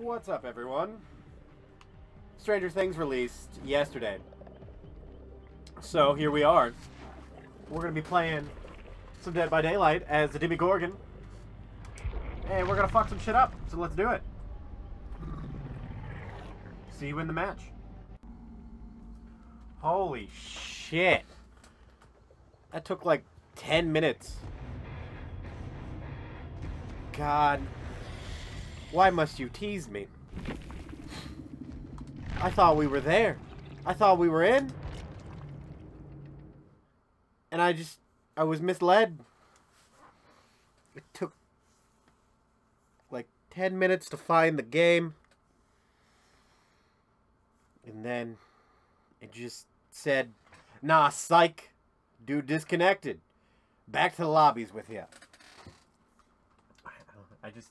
What's up, everyone? Stranger Things released yesterday. So here we are. We're going to be playing some Dead by Daylight as the Demogorgon. And we're going to fuck some shit up. So let's do it. See you in the match. Holy shit. That took like 10 minutes. God. Why must you tease me? I thought we were there. I thought we were in. And I just, I was misled. It took like 10 minutes to find the game. And then it just said, nah, psych. Dude disconnected. Back to the lobbies with you. I just.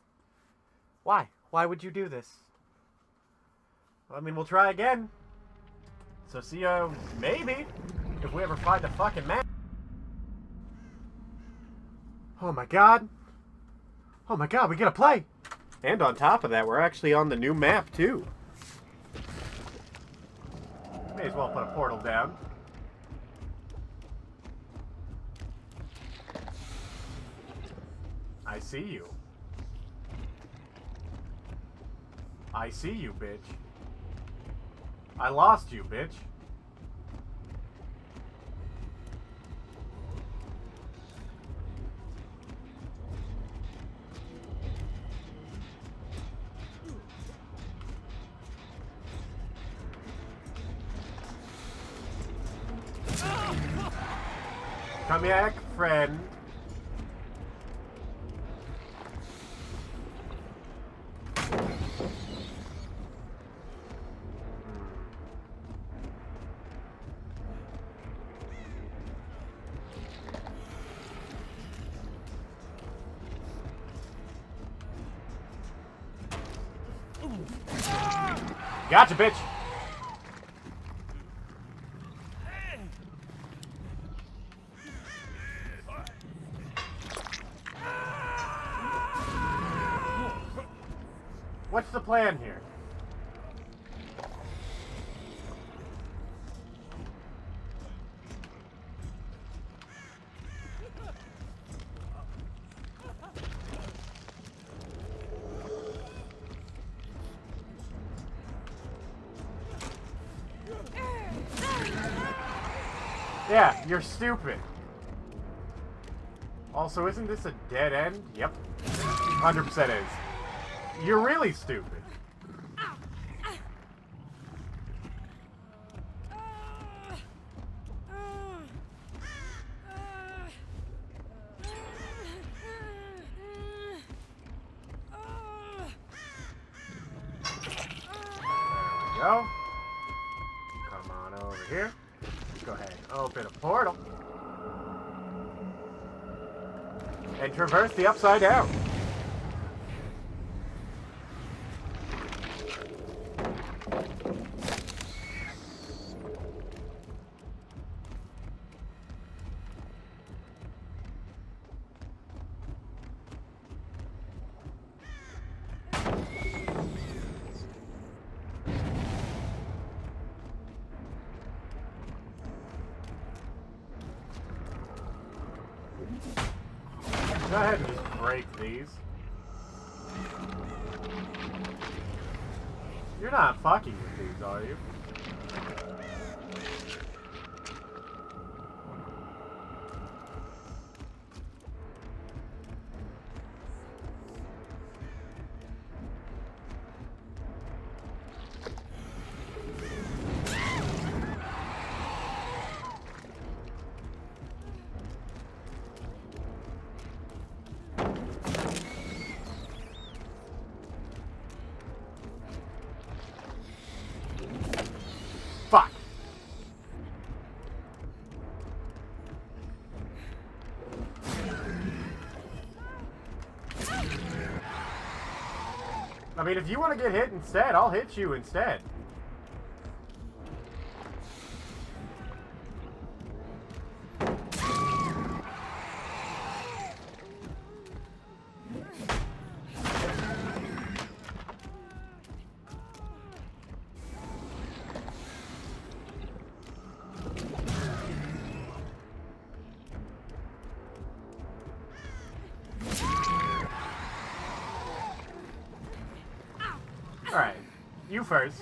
Why? Why would you do this? I mean, we'll try again. So see you, maybe, if we ever find the fucking map. Oh my god. Oh my god, we get to play. And on top of that, we're actually on the new map, too. May as well put a portal down. I see you. I see you, bitch. I lost you, bitch. Come back, friend. Bitch. What's the plan here? You're stupid. Also, isn't this a dead end? Yep. 100% is. You're really stupid. Go ahead open a portal. And traverse the upside down. Mean, if you want to get hit instead, I'll hit you instead. You first.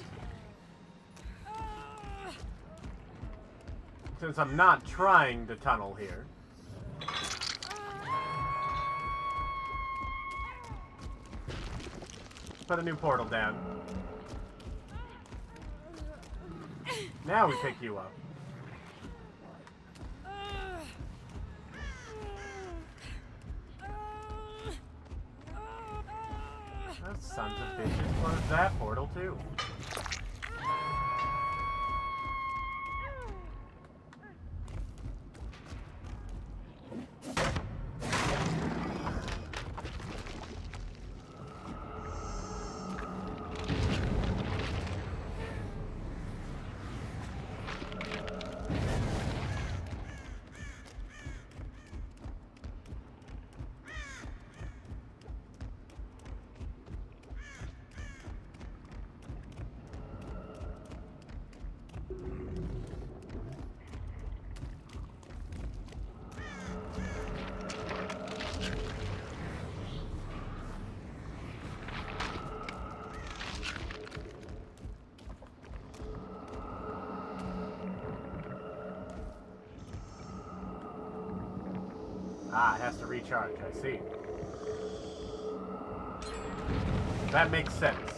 Since I'm not trying to tunnel here. Put a new portal down. Now we pick you up. That portal too. Ah, it has to recharge, I see. That makes sense.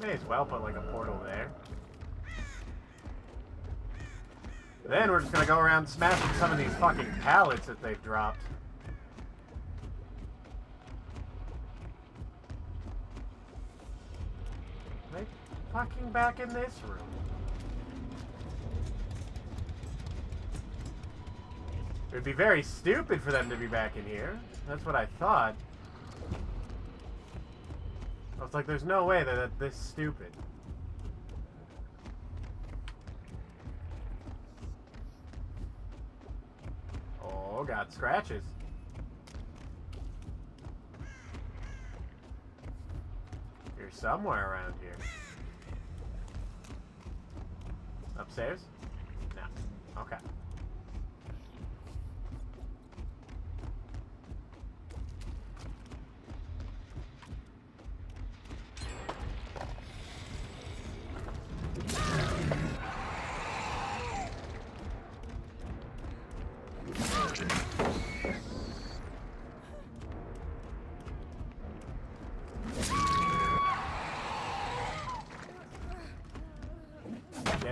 May as well put like a portal there. Then we're just gonna go around smashing some of these fucking pallets that they've dropped. They fucking back in this room. It would be very stupid for them to be back in here. That's what I thought. I was like, there's no way that they're this stupid. Got scratches. You're somewhere around here. Upstairs? No. Okay.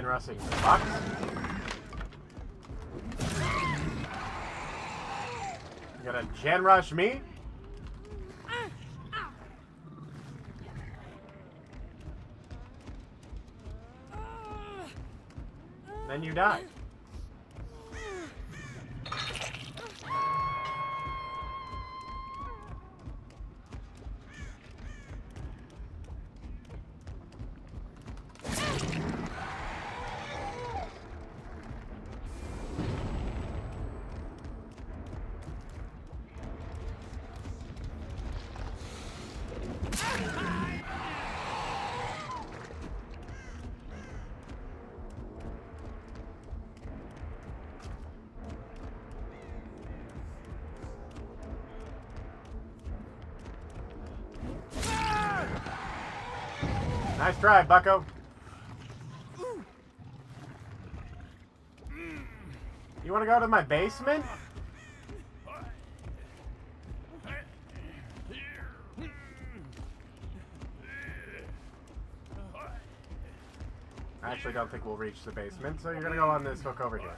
Box. You gonna gen rush me? Then you die. Nice try, bucko. You want to go to my basement? I actually don't think we'll reach the basement, so you're gonna go on this hook over here.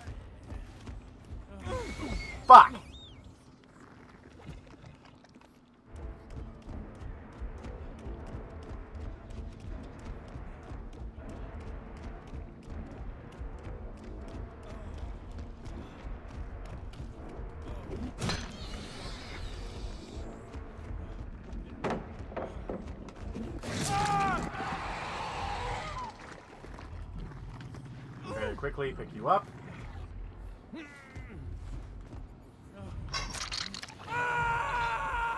Quickly pick you up.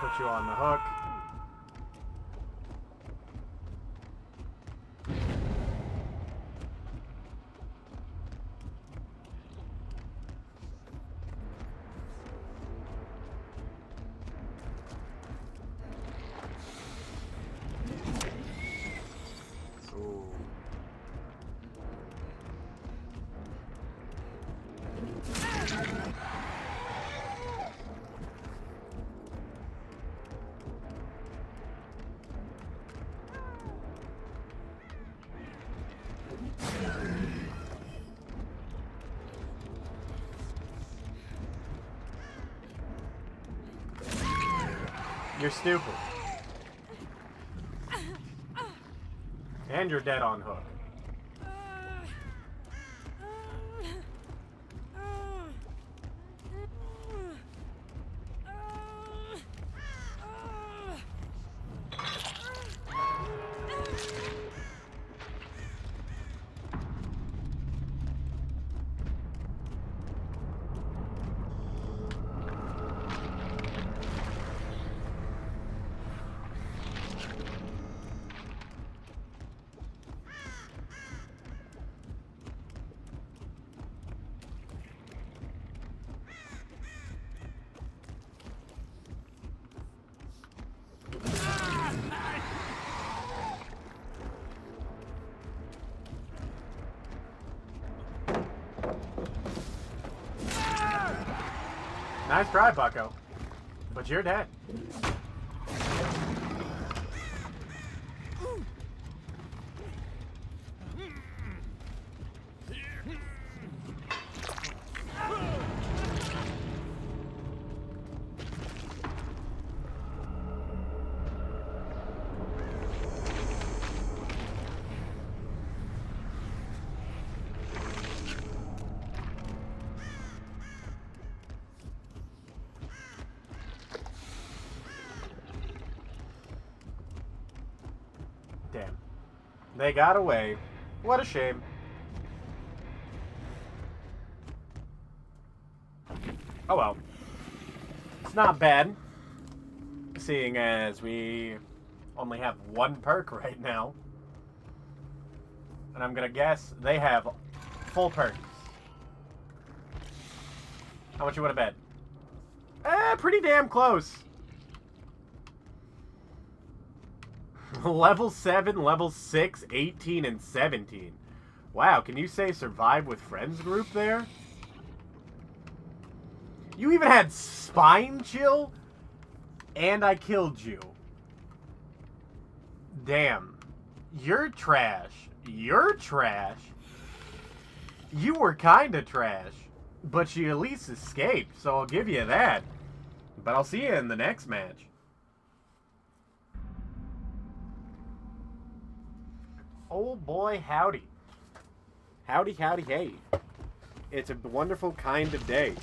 Put you on the hook. You're stupid. And you're dead on hook. Nice try, Bucko. But you're dead. They got away. What a shame. Oh well. It's not bad. Seeing as we only have one perk right now. And I'm gonna guess they have full perks. How much you wanna bet? Eh, pretty damn close. level 7, level 6, 18, and 17. Wow, can you say survive with friends group there? You even had spine chill? And I killed you. Damn. You're trash. You're trash. You were kinda trash. But you at least escaped, so I'll give you that. But I'll see you in the next match. Oh boy, howdy. Howdy, howdy, hey. It's a wonderful kind of day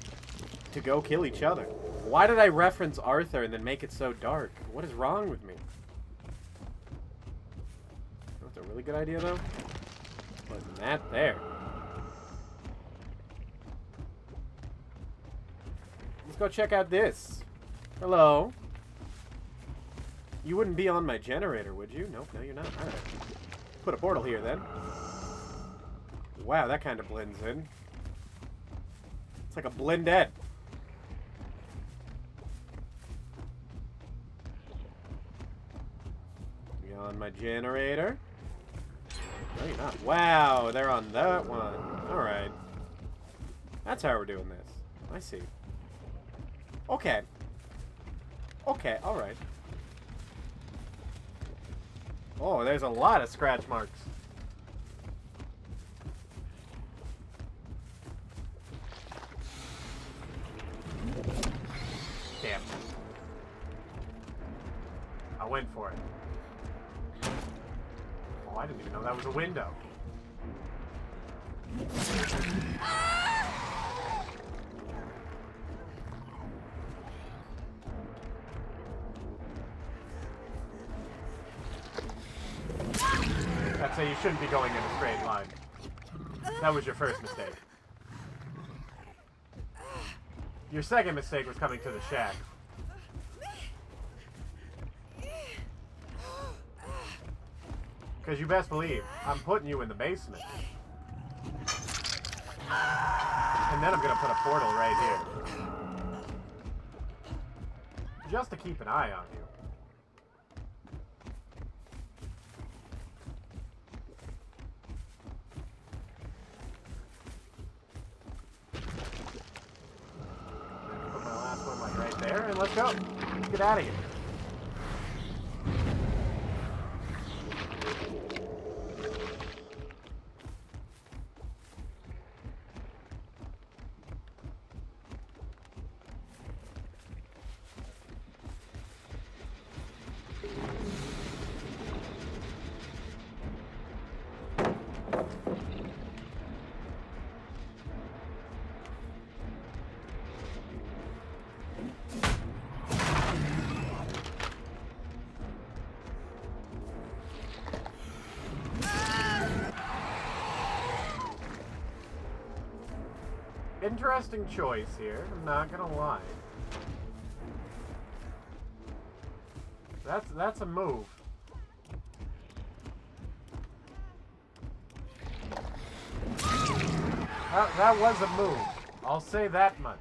to go kill each other. Why did I reference Arthur and then make it so dark? What is wrong with me? That's a really good idea, though. Putting that there. Let's go check out this. Hello. You wouldn't be on my generator, would you? Nope, no, you're not. All right. Put a portal here, then. Wow, that kind of blends in. It's like a blended. Be on my generator. No, you're not. Wow, they're on that one. Alright. That's how we're doing this. I see. Okay. Okay, alright. Oh, there's a lot of scratch marks. Damn. I went for it. Oh, I didn't even know that was a window. Say you shouldn't be going in a straight line. That was your first mistake. Your second mistake was coming to the shack. Because you best believe, I'm putting you in the basement. And then I'm going to put a portal right here. Just to keep an eye on you. Put my last one like right there, and let's go. Let's get out of here. Interesting choice here, I'm not gonna lie. That's that's a move. That, that was a move. I'll say that much.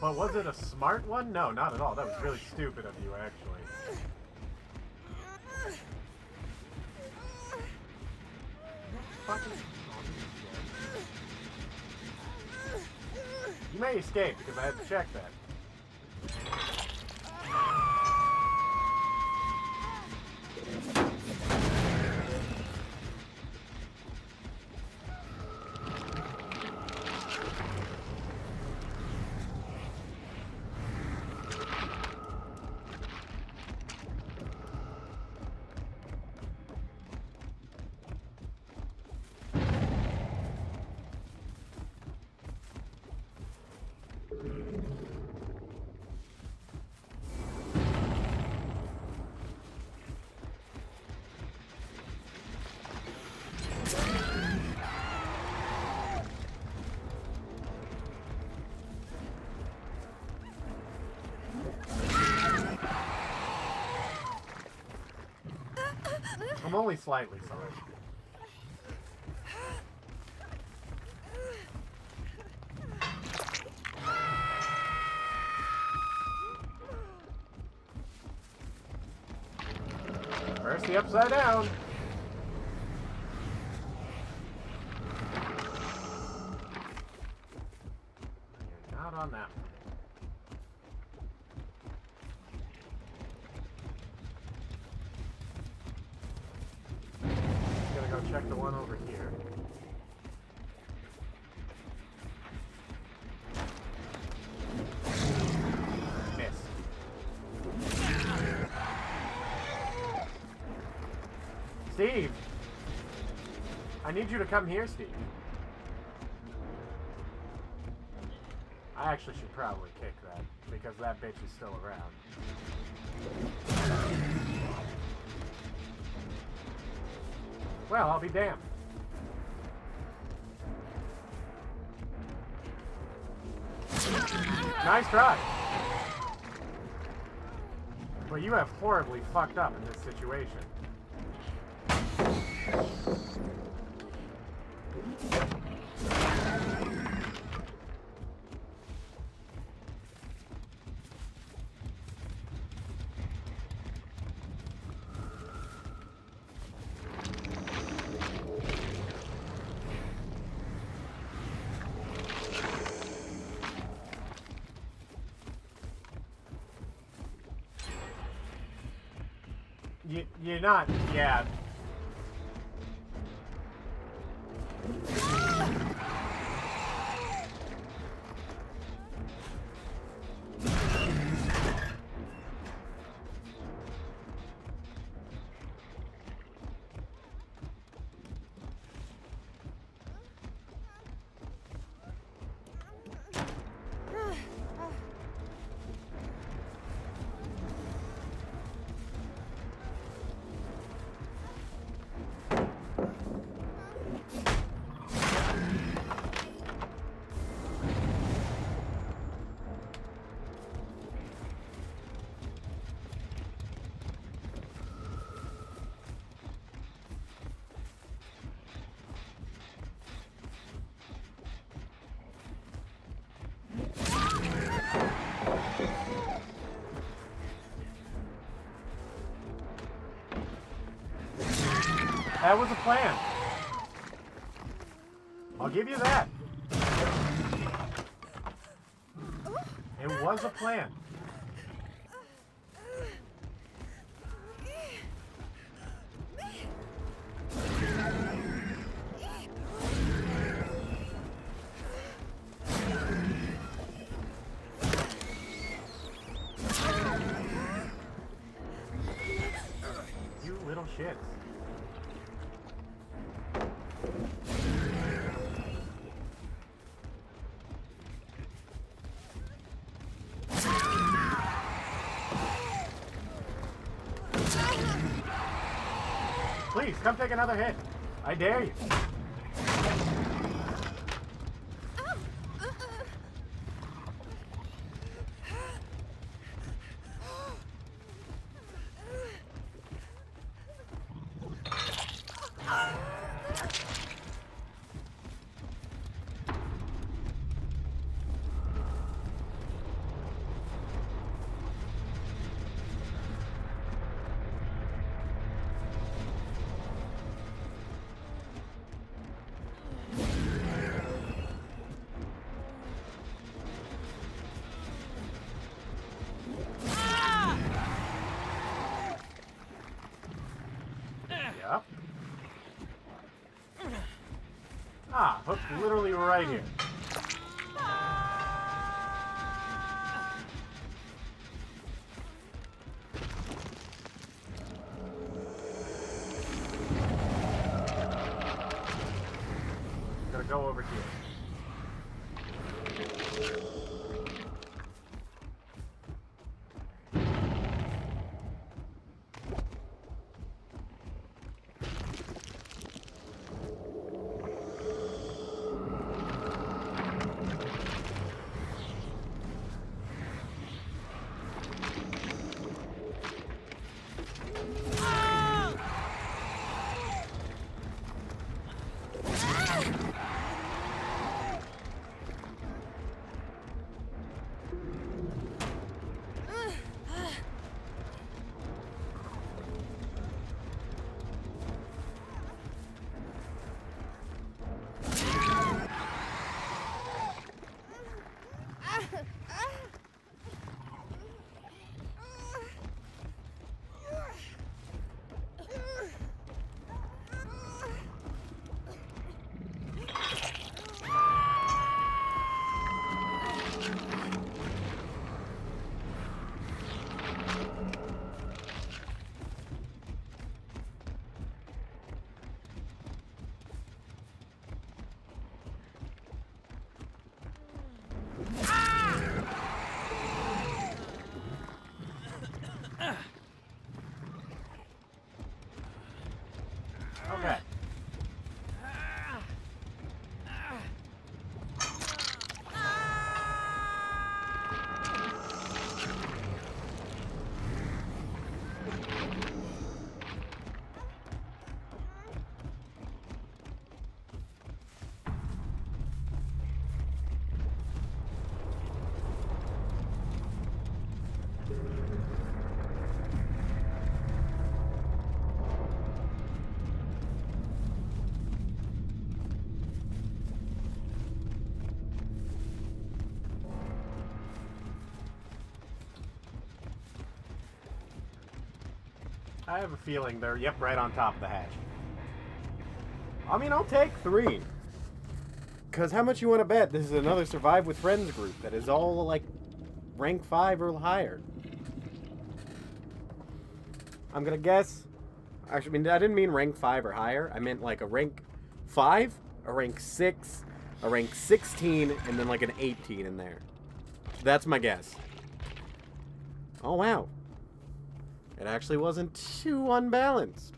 But was it a smart one? No, not at all. That was really stupid of you, actually. Fucking- You may escape because I had to check that. I'm only slightly sorry. First the upside down. Check the one over here. Miss. Steve! I need you to come here, Steve. I actually should probably kick that, because that bitch is still around. Well, I'll be damned. Nice try. But you have horribly fucked up in this situation. You, you're not, yeah. That was a plan. I'll give you that. It was a plan. You little shits. Come take another hit. I dare you. Literally right here. I have a feeling they're, yep, right on top of the hatch. I mean, I'll take three. Because how much you want to bet this is another Survive with Friends group that is all, like, rank 5 or higher? I'm going to guess... Actually, I mean, I didn't mean rank 5 or higher. I meant, like, a rank 5, a rank 6, a rank 16, and then, like, an 18 in there. That's my guess. Oh, wow. It actually wasn't too unbalanced.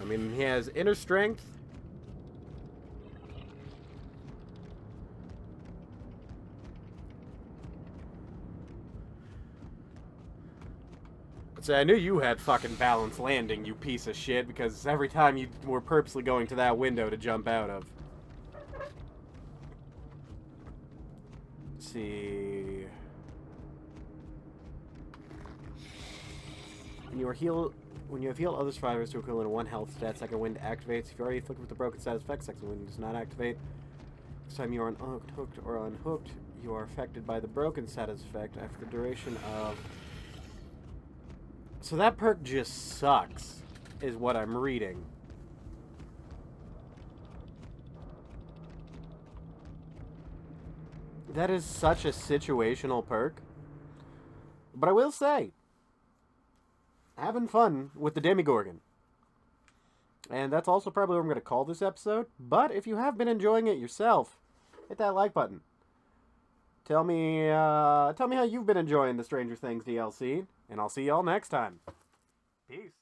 I mean, he has inner strength. Say I knew you had fucking balanced landing, you piece of shit, because every time you were purposely going to that window to jump out of. Let's see. When you are healed, when you have healed other survivors to equivalent of one health stat, second wind activates. If you're already afflicted with the broken status effect, second wind does not activate. This time you are unhooked, hooked, or unhooked. You are affected by the broken status effect after the duration of. So that perk just sucks, is what I'm reading. That is such a situational perk. But I will say, having fun with the Demogorgon. And that's also probably what I'm going to call this episode. But if you have been enjoying it yourself, hit that like button. Tell me, uh, tell me how you've been enjoying the Stranger Things DLC, and I'll see y'all next time. Peace.